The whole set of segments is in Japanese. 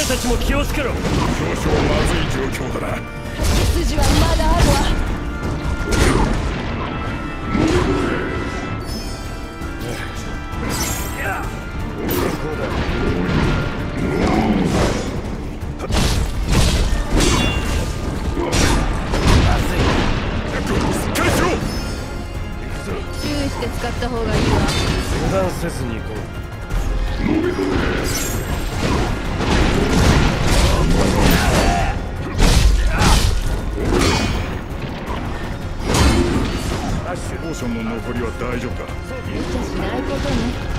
前たちも気をつけろ。少々まずい状況だな筋はまだあるわ注意して使った方がいいわ。油断せずに行こう残りは大丈夫か？無茶しないことね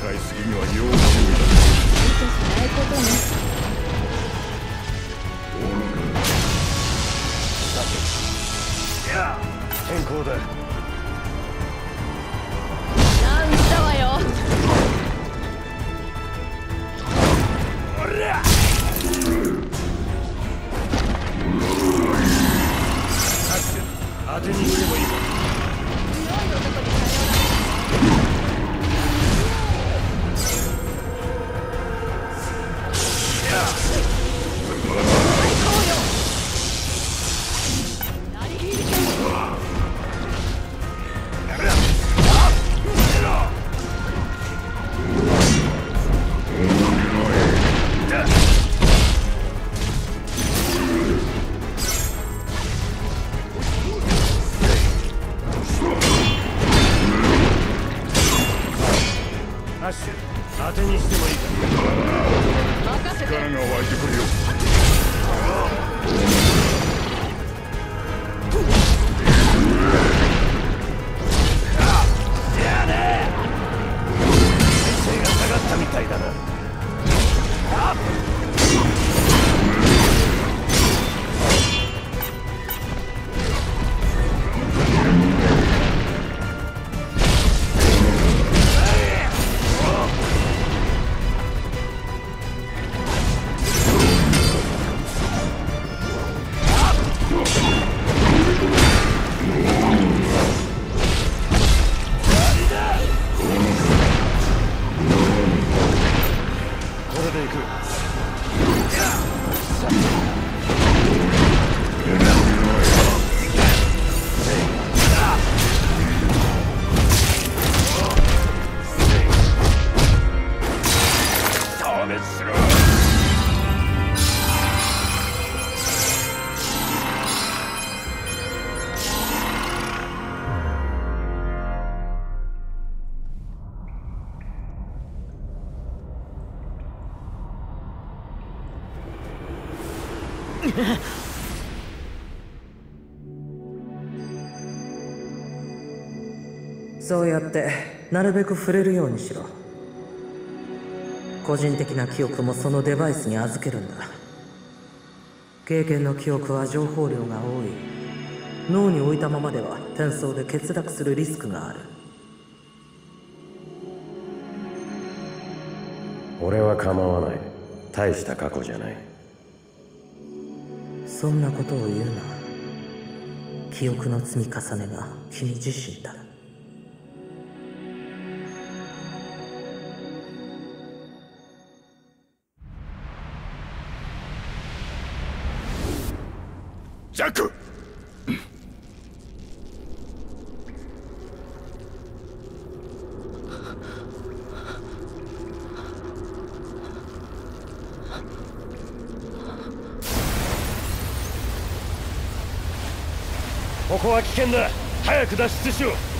使いすぎには要注意だ無茶しないことね変更だ。なんだわよ。当てにしてもいいかアッシュ当てにしてもいいか。任せて。力が湧いてくるよ背が下がったみたいだなそうやってなるべく触れるようにしろ。個人的な記憶もそのデバイスに預けるんだ。経験の記憶は情報量が多い。脳に置いたままでは転送で欠落するリスクがある。俺は構わない。大した過去じゃない。そんなことを言うな。記憶の積み重ねが君自身だ。ジャック！ここは危険だ。早く脱出しよう